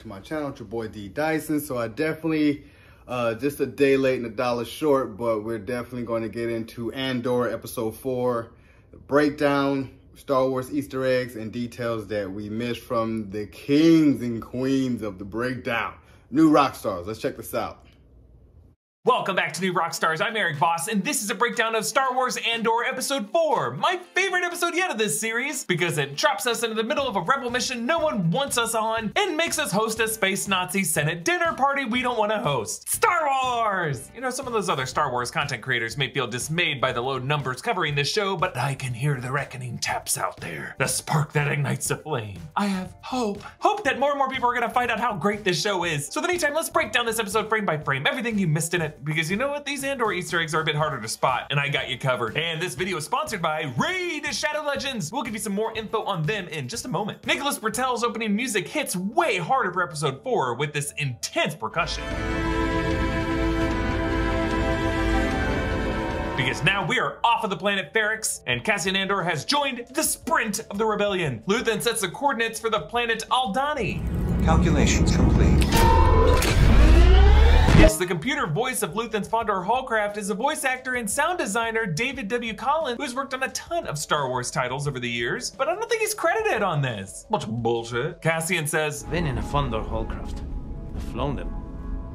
To my channel. It's your boy D Dyson. So I definitely, uh, just a day late and a dollar short, but we're definitely going to get into Andor episode four, the breakdown, Star Wars Easter eggs, and details that we missed from the kings and queens of the breakdown. New rock stars. Let's check this out. Welcome back to New Rockstars. I'm Eric Voss, and this is a breakdown of Star Wars Andor Episode 4, my favorite episode yet of this series, because it drops us into the middle of a rebel mission no one wants us on, and makes us host a space Nazi Senate dinner party we don't want to host. Star Wars! You know, some of those other Star Wars content creators may feel dismayed by the low numbers covering this show, but I can hear the reckoning taps out there, the spark that ignites the flame. I have hope. Hope that more and more people are gonna find out how great this show is. So, in the meantime, let's break down this episode frame by frame, everything you missed in it because you know what? These Andor Easter eggs are a bit harder to spot, and I got you covered. And this video is sponsored by Raid Shadow Legends. We'll give you some more info on them in just a moment. Nicholas Britell's opening music hits way harder for episode 4 with this intense percussion. because now we are off of the planet Ferrix, and Cassian Andor has joined the sprint of the rebellion. Luthen sets the coordinates for the planet Aldhani. Calculations complete. Yes, the computer voice of Luthen's Fondor Haulcraft is a voice actor and sound designer David W. Collins, who's worked on a ton of Star Wars titles over the years, but I don't think he's credited on this. Of bullshit. Cassian says, Been in a Fondor Haulcraft. I've flown them.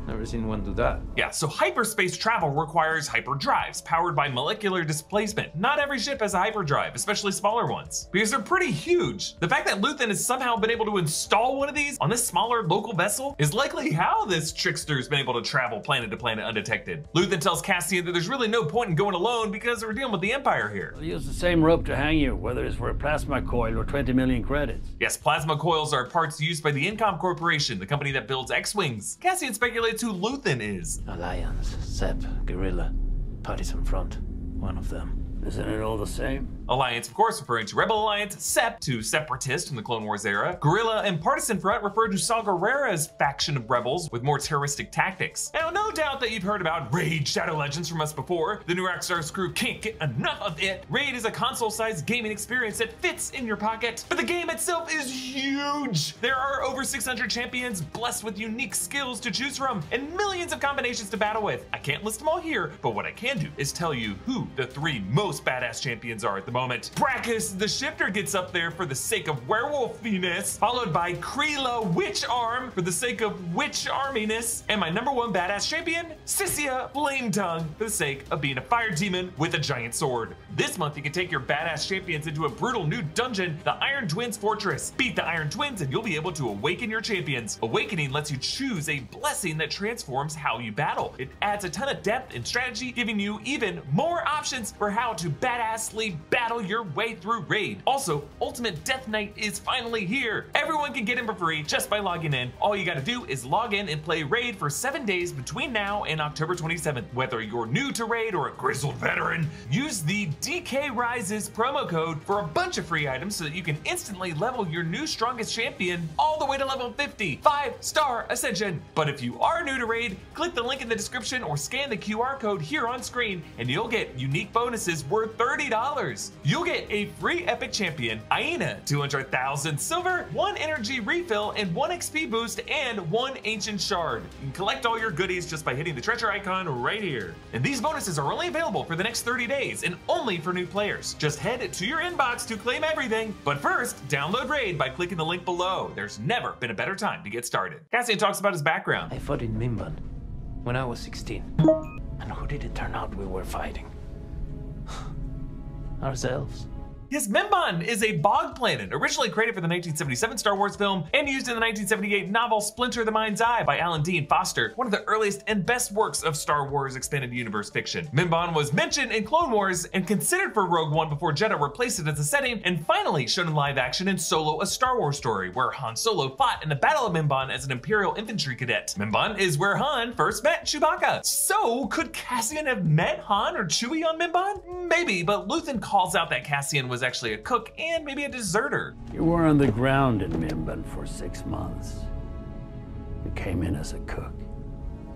Never seen one do that. Yeah, so hyperspace travel requires hyperdrives powered by molecular displacement. Not every ship has a hyperdrive, especially smaller ones, because they're pretty huge. The fact that Luthen has somehow been able to install one of these on this smaller local vessel is likely how this trickster's been able to travel planet to planet undetected. Luthen tells Cassian that there's really no point in going alone because we're dealing with the Empire here. I'll use the same rope to hang you, whether it's for a plasma coil or 20 million credits. Yes, plasma coils are parts used by the Incom Corporation, the company that builds X-Wings. Cassian speculates who Luthen is. Alliance, Sep, Guerrilla, Partisan Front. One of them. Isn't it all the same? Alliance, of course, referring to Rebel Alliance, Sep to Separatist from the Clone Wars era. Guerrilla and Partisan Front refer to Saw Gerrera's faction of rebels with more terroristic tactics. Now, no doubt that you've heard about Raid Shadow Legends from us before. The new Rockstars crew can't get enough of it. Raid is a console-sized gaming experience that fits in your pocket, but the game itself is huge. There are over 600 champions blessed with unique skills to choose from and millions of combinations to battle with. I can't list them all here, but what I can do is tell you who the three most badass champions are at the moment. Brakus the Shifter gets up there for the sake of werewolfiness, followed by Kreela Witch Arm for the sake of witch arminess, and my number one badass champion, Sicia Flame Tongue, for the sake of being a fire demon with a giant sword. This month, you can take your badass champions into a brutal new dungeon, the Iron Twins Fortress. Beat the Iron Twins and you'll be able to awaken your champions. Awakening lets you choose a blessing that transforms how you battle. It adds a ton of depth and strategy, giving you even more options for how to badassly battle your way through Raid. Also, Ultimate Death Knight is finally here. Everyone can get in for free just by logging in. All you gotta do is log in and play Raid for seven days between now and October 27th. Whether you're new to Raid or a grizzled veteran, use the DK Rises promo code for a bunch of free items so that you can instantly level your new strongest champion all the way to level 50. Five star ascension. But if you are new to Raid, click the link in the description or scan the QR code here on screen and you'll get unique bonuses worth $30. You'll get a free epic champion, Aina, 200,000 silver, one energy refill, and one XP boost, and one ancient shard. You can collect all your goodies just by hitting the treasure icon right here. And these bonuses are only available for the next 30 days and only for new players. Just head to your inbox to claim everything. But first, download Raid by clicking the link below. There's never been a better time to get started. Cassian talks about his background. I fought in Mimban when I was 16. And who did it turn out we were fighting? Ourselves. Yes, Mimban is a bog planet, originally created for the 1977 Star Wars film and used in the 1978 novel Splinter the Mind's Eye by Alan Dean Foster, one of the earliest and best works of Star Wars expanded universe fiction. Mimban was mentioned in Clone Wars and considered for Rogue One before Jedha replaced it as a setting, and finally shown in live action in Solo: A Star Wars Story, where Han Solo fought in the Battle of Mimban as an Imperial infantry cadet. Mimban is where Han first met Chewbacca. So, could Cassian have met Han or Chewie on Mimban? Maybe, but Luthen calls out that Cassian was actually a cook and maybe a deserter. You were on the ground in Mimban for six months. You came in as a cook.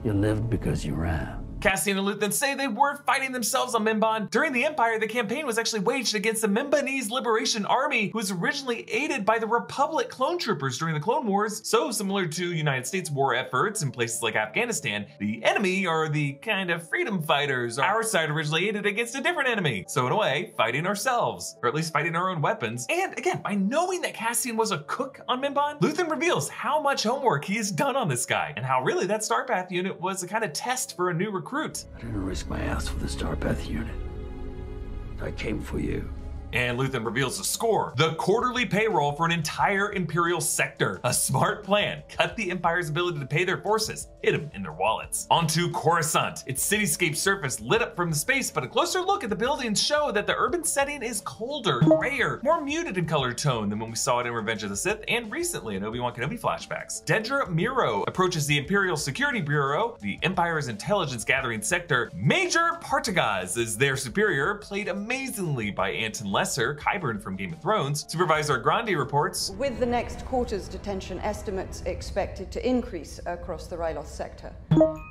You lived because you ran. Cassian and Luthen say they were fighting themselves on Mimban. During the Empire, the campaign was actually waged against the Mimbanese Liberation Army, who was originally aided by the Republic clone troopers during the Clone Wars. So similar to United States war efforts in places like Afghanistan, the enemy are the kind of freedom fighters. Our side originally aided against a different enemy. So in a way, fighting ourselves, or at least fighting our own weapons. And again, by knowing that Cassian was a cook on Mimban, Luthen reveals how much homework he has done on this guy, and how really that Starpath unit was a kind of test for a new recruit. I didn't risk my ass for the Starpath unit. I came for you. And Luthen reveals the score the quarterly payroll for an entire Imperial sector. A smart plan. Cut the Empire's ability to pay their forces, hit them in their wallets. Onto Coruscant. Its cityscape surface lit up from the space, but a closer look at the buildings show that the urban setting is colder, grayer, more muted in color tone than when we saw it in Revenge of the Sith and recently in Obi Wan Kenobi flashbacks. Dedra Miro approaches the Imperial Security Bureau, the Empire's intelligence gathering sector. Major Partagaz is their superior, played amazingly by Anton Lesser, Qyburn from Game of Thrones. Supervisor Grandi reports With the next quarter's detention estimates expected to increase across the Ryloth sector,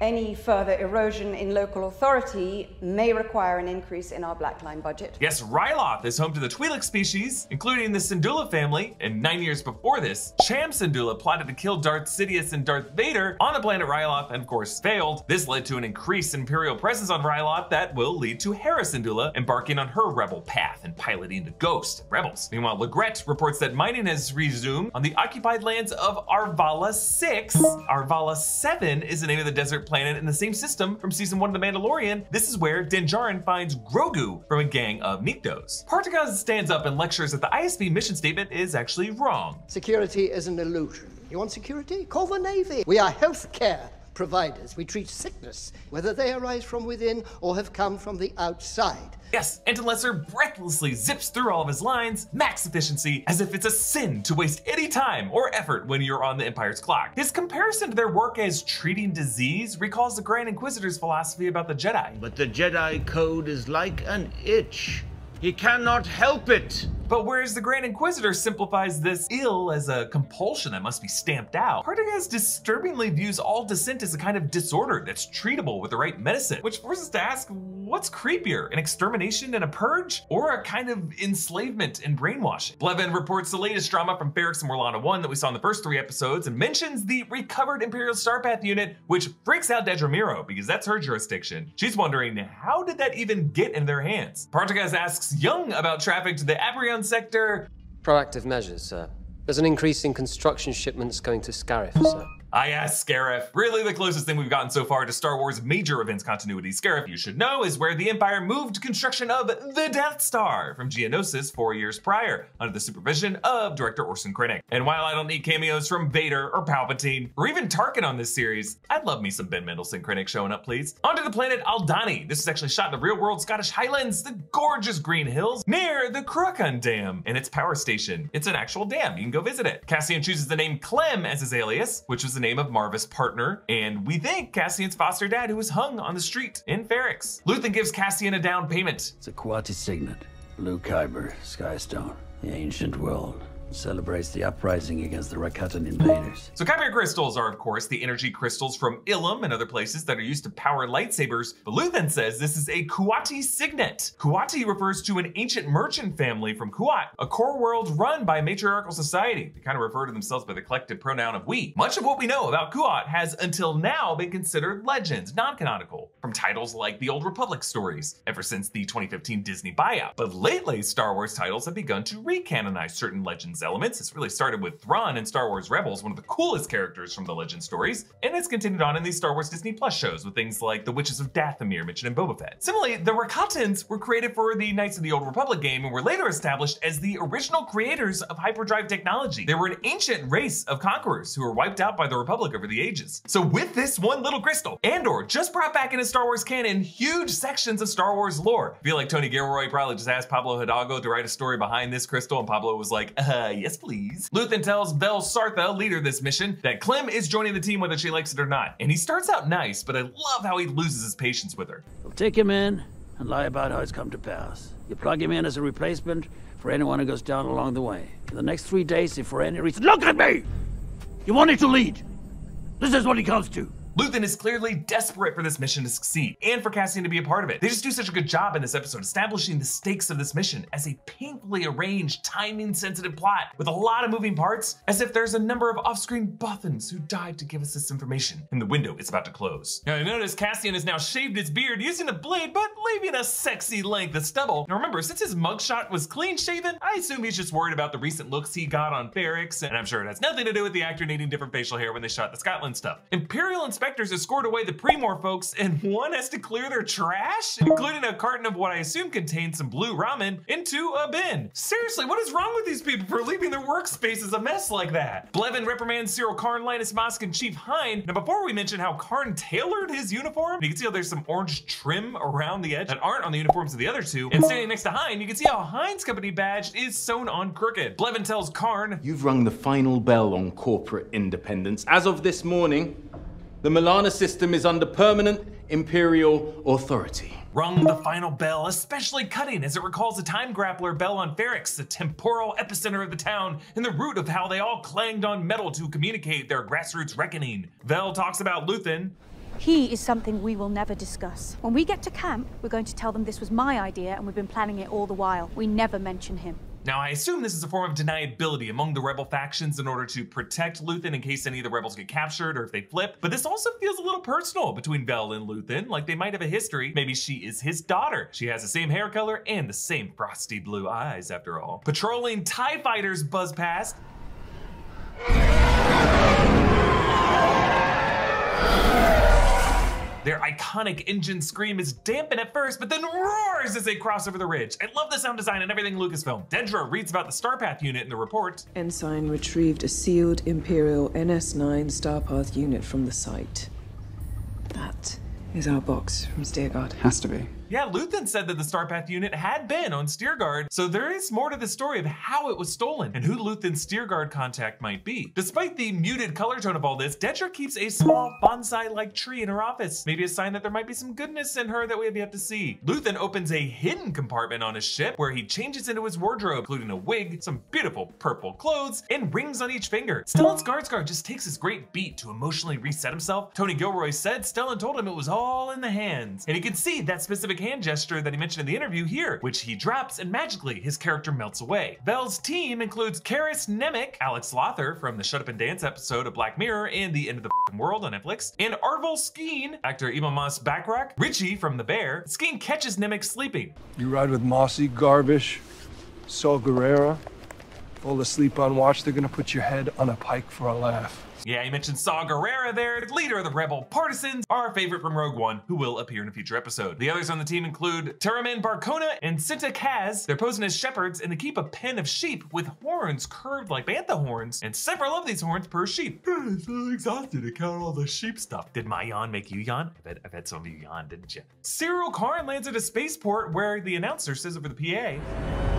any further erosion in local authority may require an increase in our Black Line budget. Yes, Ryloth is home to the Twi'lek species, including the Syndulla family, and nine years before this, Cham Syndulla plotted to kill Darth Sidious and Darth Vader on the planet Ryloth and of course failed. This led to an increased Imperial presence on Ryloth that will lead to Hera Syndulla embarking on her rebel path and piloting the Ghost rebels. Meanwhile, Legret reports that mining has resumed on the occupied lands of Arvala 6. Arvala 7 is the name of the desert planet in the same system from season 1 of The Mandalorian. This is where Din Djarin finds Grogu from a gang of Niktos. Partagaz stands up and lectures that the ISB mission statement is actually wrong. Security is an illusion. You want security? Call the Navy. We are healthcare providers. We treat sickness, whether they arise from within or have come from the outside. Yes, Anton Lesser breathlessly zips through all of his lines, max efficiency, as if it's a sin to waste any time or effort when you're on the Empire's clock. His comparison to their work as treating disease recalls the Grand Inquisitor's philosophy about the Jedi. But the Jedi Code is like an itch. He cannot help it. But whereas the Grand Inquisitor simplifies this ill as a compulsion that must be stamped out, Partagaz disturbingly views all dissent as a kind of disorder that's treatable with the right medicine, which forces us to ask, what's creepier, an extermination and a purge, or a kind of enslavement and brainwashing? Blevin reports the latest drama from Ferrix and Morlana 1 that we saw in the first three episodes and mentions the recovered Imperial Starpath unit, which freaks out Dedra Miro because that's her jurisdiction. She's wondering, how did that even get in their hands? Partagaz asks Young about traffic to the Sector. Proactive measures, sir. There's an increase in construction shipments going to Scarif, sir. I asked Scarif, really the closest thing we've gotten so far to Star Wars major events continuity. Scarif, you should know, is where the Empire moved construction of the Death Star from Geonosis four years prior, under the supervision of director Orson Krennic. And while I don't need cameos from Vader or Palpatine, or even Tarkin on this series, I'd love me some Ben Mendelsohn Krennic showing up, please. Onto the planet Aldhani. This is actually shot in the real world Scottish Highlands, the gorgeous green hills, near the Cruachan Dam and its power station. It's an actual dam, you can go visit it. Cassian chooses the name Clem as his alias, which was the name of Maarva's partner, and we think Cassian's foster dad who was hung on the street in Ferrix. Luthen gives Cassian a down payment. It's a Kuati signet. Blue Kyber, Skystone, the ancient world. Celebrates the uprising against the Rakatan invaders. So Kyber crystals are, of course, the energy crystals from Ilum and other places that are used to power lightsabers. But Luthen says this is a Kuati signet. Kuati refers to an ancient merchant family from Kuat, a core world run by a matriarchal society. They kind of refer to themselves by the collective pronoun of we. Much of what we know about Kuat has until now been considered legends, non-canonical, from titles like the Old Republic stories, ever since the 2015 Disney buyout. But lately, Star Wars titles have begun to recanonize certain legends elements. This really started with Thrawn in Star Wars Rebels, one of the coolest characters from the legend stories, and it's continued on in these Star Wars Disney Plus shows with things like the Witches of Dathomir mentioned in Boba Fett. Similarly, the Rakatans were created for the Knights of the Old Republic game and were later established as the original creators of hyperdrive technology. They were an ancient race of conquerors who were wiped out by the Republic over the ages. So with this one little crystal, Andor just brought back into Star Wars canon huge sections of Star Wars lore. I feel like Tony Gilroy probably just asked Pablo Hidalgo to write a story behind this crystal, and Pablo was like, uh, Uh, yes, please. Luthen tells Vel Sartha, leader of this mission, that Clem is joining the team whether she likes it or not. And he starts out nice, but I love how he loses his patience with her. You'll take him in and lie about how it's come to pass. You plug him in as a replacement for anyone who goes down along the way. In the next three days, if for any reason. Look at me! You wanted to lead! This is what he comes to. Luthen is clearly desperate for this mission to succeed and for Cassian to be a part of it. They just do such a good job in this episode establishing the stakes of this mission as a painfully arranged, timing sensitive plot with a lot of moving parts, as if there's a number of off screen buffins who died to give us this information. And the window is about to close. Now, you notice Cassian has now shaved his beard using a blade, but leaving a sexy length of stubble. Now, remember, since his mugshot was clean shaven, I assume he's just worried about the recent looks he got on Ferrix, and I'm sure it has nothing to do with the actor needing different facial hair when they shot the Scotland stuff. Imperial inspectors escort away the Premor folks, and one has to clear their trash, including a carton of what I assume contains some blue ramen, into a bin. Seriously, what is wrong with these people for leaving their workspaces a mess like that? Blevin reprimands Syril Karn, Linus Mosk, and Chief Hyne. Now, before we mention how Karn tailored his uniform, you can see how there's some orange trim around the edge that aren't on the uniforms of the other two. And standing next to Hyne, you can see how Hyne's company badge is sewn on crooked. Blevin tells Karn, You've rung the final bell on corporate independence. As of this morning, the Morlana system is under permanent imperial authority. Rung the final bell, especially cutting as it recalls the time grappler bell on Ferrix, the temporal epicenter of the town, and the root of how they all clanged on metal to communicate their grassroots reckoning. Vel talks about Luthen, he is something we will never discuss. When we get to camp, we're going to tell them this was my idea and we've been planning it all the while. We never mention him. Now, I assume this is a form of deniability among the rebel factions in order to protect Luthen in case any of the rebels get captured or if they flip, but this also feels a little personal between Vel and Luthen, like they might have a history. Maybe she is his daughter. She has the same hair color and the same frosty blue eyes, after all. Patrolling TIE fighters buzz past. Their iconic engine scream is dampened at first, but then roars as they cross over the ridge. I love the sound design and everything Lucasfilm. Dedra reads about the Starpath unit in the report. Ensign retrieved a sealed Imperial NS-9 Starpath unit from the site. That is our box from Steergard. Has to be. Yeah, Luthen said that the Starpath unit had been on Steergard, so there is more to the story of how it was stolen and who Luthen's Steergard contact might be. Despite the muted color tone of all this, Dedra keeps a small bonsai-like tree in her office, maybe a sign that there might be some goodness in her that we have yet to see. Luthen opens a hidden compartment on his ship where he changes into his wardrobe, including a wig, some beautiful purple clothes, and rings on each finger. Stellan Skarsgård just takes his great beat to emotionally reset himself. Tony Gilroy said Stellan told him it was all in the hands, and he could see that specific hand gesture that he mentioned in the interview here, which he drops and magically his character melts away. Bell's team includes Karis Nemik, Alex Lawther from the Shut Up and Dance episode of Black Mirror and The End of the World on Netflix, and Arvel Skeen, actor Ebon Moss-Bachrach, Richie from The Bear. Skeen catches Nemik sleeping. You ride with Mossy, Garbish, Saw Gerrera. Fall asleep on watch, they're gonna put your head on a pike for a laugh. Yeah, he mentioned Saw Gerrera there, the leader of the rebel partisans, our favorite from Rogue One, who will appear in a future episode. The others on the team include Taramyn Barcona and Cinta Kaz. They're posing as shepherds and they keep a pen of sheep with horns curved like bantha horns, and several of these horns per sheep. I'm so exhausted to count all the sheep stuff. Did my yawn make you yawn? I bet, I bet some of you yawned, didn't you? Syril Karn lands at a spaceport where the announcer says over the PA,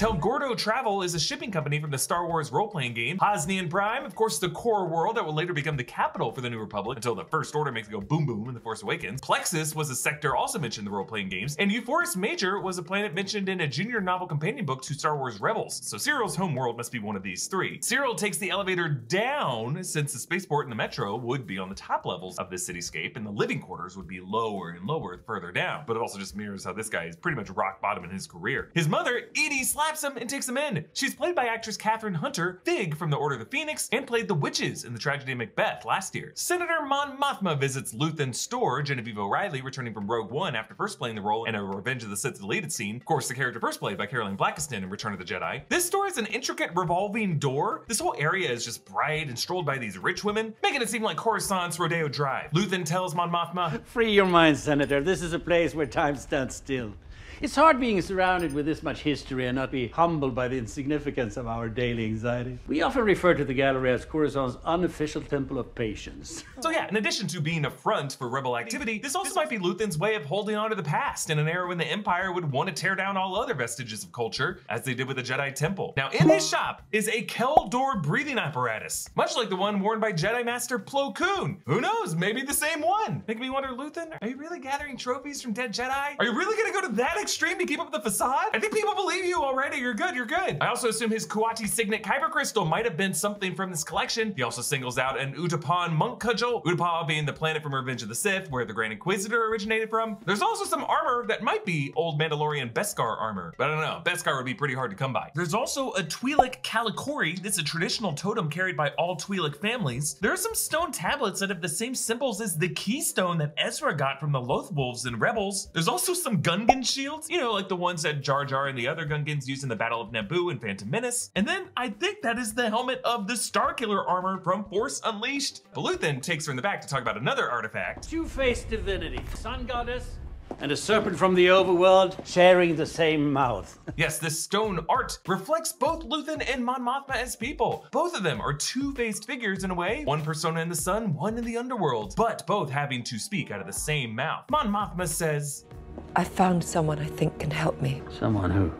Tel Gordo Travel is a shipping company from the Star Wars role-playing game. Hosnian Prime, of course, the core world that will later become the capital for the New Republic until the First Order makes it go boom boom in The Force Awakens. Plexus was a sector also mentioned in the role-playing games, and Euphorus Major was a planet mentioned in a junior novel companion book to Star Wars Rebels. So Syril's home world must be one of these three. Cyril takes the elevator down since the spaceport and the metro would be on the top levels of this cityscape, and the living quarters would be lower and lower further down. But it also just mirrors how this guy is pretty much rock bottom in his career. His mother, Edie, slaps him and takes him in. She's played by actress Kathryn Hunter, Fig from the Order of the Phoenix, and played the witches in the tragedy of Macbeth last year. Senator Mon Mothma visits Luthen's store, Genevieve O'Reilly returning from Rogue One after first playing the role in a Revenge of the Sith deleted scene. Of course, the character first played by Caroline Blakiston in Return of the Jedi. This store is an intricate revolving door. This whole area is just bright and strolled by these rich women, making it seem like Coruscant's Rodeo Drive. Luthen tells Mon Mothma, Free your mind, Senator. This is a place where time stands still. It's hard being surrounded with this much history and not be humbled by the insignificance of our daily anxiety. We often refer to the gallery as Coruscant's unofficial temple of patience. So yeah, in addition to being a front for rebel activity, this also might be Luthen's way of holding on to the past in an era when the Empire would want to tear down all other vestiges of culture, as they did with the Jedi Temple. Now, in his shop is a Kel Dor breathing apparatus, much like the one worn by Jedi Master Plo Koon. Who knows, maybe the same one. Making me wonder, Luthen, are you really gathering trophies from dead Jedi? Are you really gonna go to that stream to keep up the facade? I think people believe you already. You're good, you're good. I also assume his Kuati Signet Kyber Crystal might have been something from this collection. He also singles out an Utapan monk cudgel, Utapau being the planet from Revenge of the Sith, where the Grand Inquisitor originated from. There's also some armor that might be old Mandalorian Beskar armor, but I don't know. Beskar would be pretty hard to come by. There's also a Twi'lek Kalikori. This is a traditional totem carried by all Twi'lek families. There are some stone tablets that have the same symbols as the keystone that Ezra got from the Loth Wolves in Rebels. There's also some Gungan shields, you know, like the ones that Jar Jar and the other Gungans used in the Battle of Naboo and Phantom Menace. And then I think that is the helmet of the Starkiller armor from Force Unleashed. Beluthan takes her in the back to talk about another artifact. Two-faced divinity, sun goddess, and a serpent from the overworld sharing the same mouth. Yes, this stone art reflects both Luthen and Mon Mothma as people. Both of them are two-faced figures in a way, one persona in the sun, one in the underworld, but both having to speak out of the same mouth. Mon Mothma says, I found someone I think can help me. Someone who?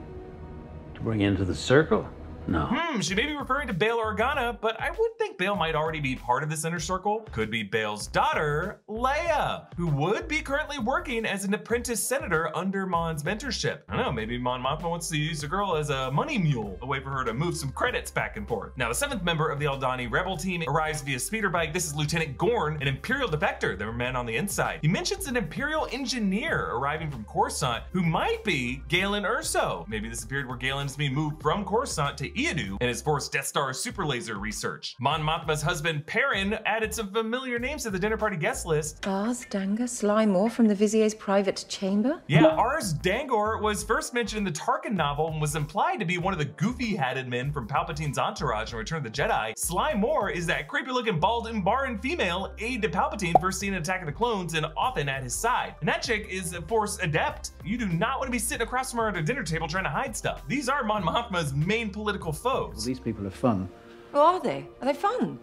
To bring into the circle? No. Hmm, she may be referring to Bail Organa, but I would think Bail might already be part of this inner circle. Could be Bail's daughter, Leia, who would be currently working as an apprentice senator under Mon's mentorship. I don't know, maybe Mon Mothma wants to use the girl as a money mule, a way for her to move some credits back and forth. Now, the seventh member of the Aldhani rebel team arrives via speeder bike. This is Lieutenant Gorn, an Imperial defector. Were men on the inside. He mentions an Imperial engineer arriving from Coruscant who might be Galen Erso. Maybe this appeared where Galen's being moved from Coruscant to And his forced Death Star super laser research. Mon Mothma's husband Perrin added some familiar names to the dinner party guest list. Ars Dangor Sly from the Vizier's private chamber? Yeah, Ars Dangor was first mentioned in the Tarkin novel and was implied to be one of the goofy-hatted men from Palpatine's entourage in Return of the Jedi. Sly Moore is that creepy-looking bald Umbaran female aide to Palpatine first seen in Attack of the Clones and often at his side. And that chick is a Force adept. You do not want to be sitting across from her at a dinner table trying to hide stuff. These are Mon Mothma's main political foes. Well, these people are fun. Oh, are they? Are they fun?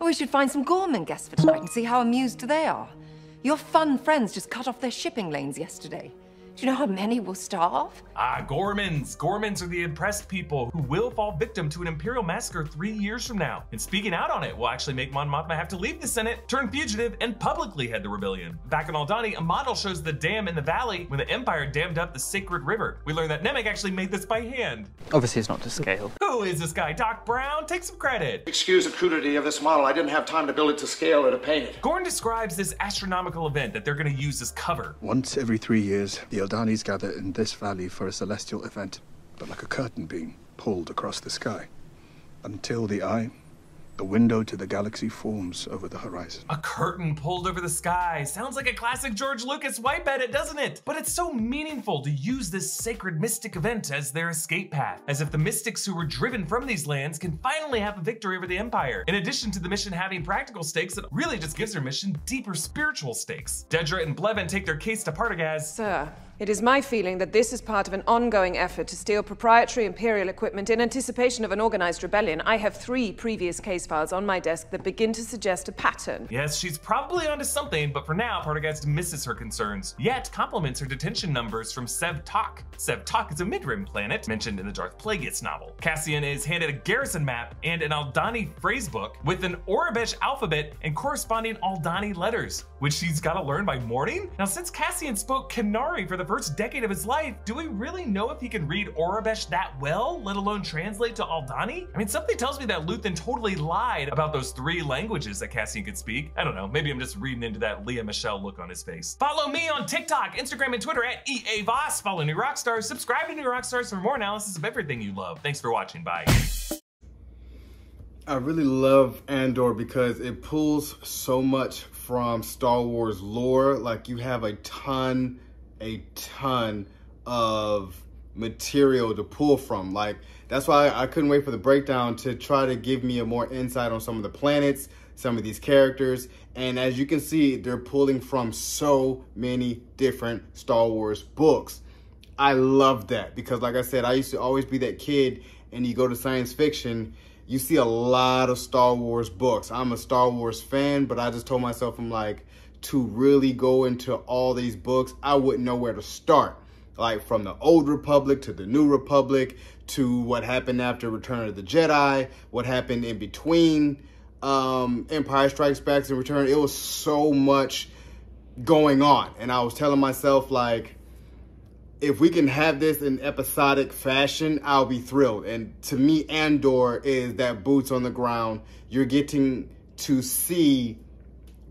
Oh, we should find some Ghorman guests for tonight and see how amused they are. Your fun friends just cut off their shipping lanes yesterday. Do you know how many will starve? Ah, Ghormans. Ghormans are the oppressed people who will fall victim to an Imperial massacre three years from now. And speaking out on it will actually make Mon Mothma have to leave the Senate, turn fugitive, and publicly head the rebellion. Back in Aldhani, a model shows the dam in the valley when the Empire dammed up the Sacred River. We learn that Nemik actually made this by hand. Obviously, it's not to scale. Who is this guy? Doc Brown? Take some credit. Excuse the crudity of this model. I didn't have time to build it to scale or to paint it. Gorn describes this astronomical event that they're going to use as cover. Once every three years, the Aldhanis gather in this valley for a celestial event, but like a curtain being pulled across the sky. Until the eye, the window to the galaxy forms over the horizon. A curtain pulled over the sky. Sounds like a classic George Lucas wipe edit, doesn't it? But it's so meaningful to use this sacred mystic event as their escape path, as if the mystics who were driven from these lands can finally have a victory over the Empire. In addition to the mission having practical stakes, it really just gives their mission deeper spiritual stakes. Dedra and Blevin take their case to Partagaz. Sir, it is my feeling that this is part of an ongoing effort to steal proprietary Imperial equipment in anticipation of an organized rebellion. I have three previous case files on my desk that begin to suggest a pattern. Yes, she's probably onto something, but for now, Partagaz dismisses her concerns, yet compliments her detention numbers from Sev Tak. Sev Tak is a mid-rim planet mentioned in the Darth Plagueis novel. Cassian is handed a garrison map and an Aldhani phrasebook with an Aurebesh alphabet and corresponding Aldhani letters, which she's got to learn by morning? Now, since Cassian spoke Kenari for the first decade of his life, do we really know if he can read Aurebesh that well, let alone translate to Aldhani? I mean, something tells me that Luthen totally lied about those three languages that Cassian could speak. I don't know, maybe I'm just reading into that Leah Michelle look on his face. Follow me on TikTok, Instagram, and Twitter at EA Voss. Follow New Rockstars, subscribe to New Rockstars for more analysis of everything you love. Thanks for watching, bye. I really love Andor because it pulls so much from Star Wars lore. Like you have a ton a ton of material to pull from. Like, that's why I couldn't wait for the breakdown to try to give me a more insight on some of the planets, some of these characters. And as you can see, they're pulling from so many different Star Wars books. I love that because like I said, I used to always be that kid and you go to science fiction, you see a lot of Star Wars books. I'm a Star Wars fan, but I just told myself, I'm like, to really go into all these books, I wouldn't know where to start. Like from the Old Republic to the New Republic to what happened after Return of the Jedi, what happened in between um, Empire Strikes Back and Return. It was so much going on. And I was telling myself, like, if we can have this in episodic fashion, I'll be thrilled. And to me, Andor is that boots on the ground. You're getting to see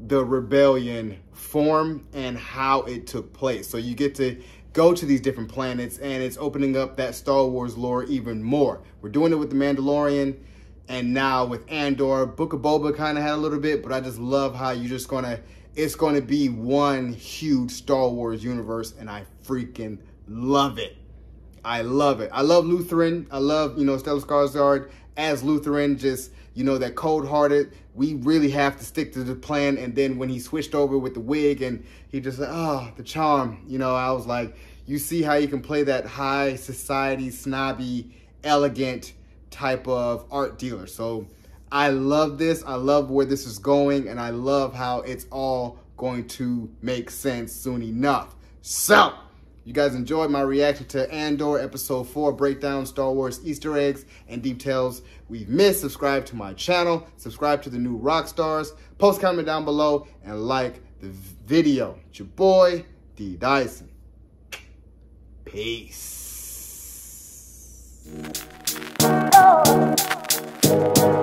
the rebellion form and how it took place. So you get to go to these different planets and it's opening up that Star Wars lore even more. We're doing it with The Mandalorian and now with Andor. Book of Boba kind of had a little bit, but I just love how you're just going to, it's going to be one huge Star Wars universe and I freaking love it. I love it. I love Luthen. I love, you know, Stellan Skarsgård as Lutheran, just, you know, that cold-hearted. We really have to stick to the plan. And then when he switched over with the wig and he just, oh, the charm, you know, I was like, you see how you can play that high society, snobby, elegant type of art dealer. So I love this. I love where this is going. And I love how it's all going to make sense soon enough. So, you guys enjoyed my reaction to Andor Episode 4 breakdown, Star Wars Easter eggs, and details we've missed. Subscribe to my channel, subscribe to the new rock stars, post comment down below, and like the video. It's your boy, D. Dyson. Peace. Oh.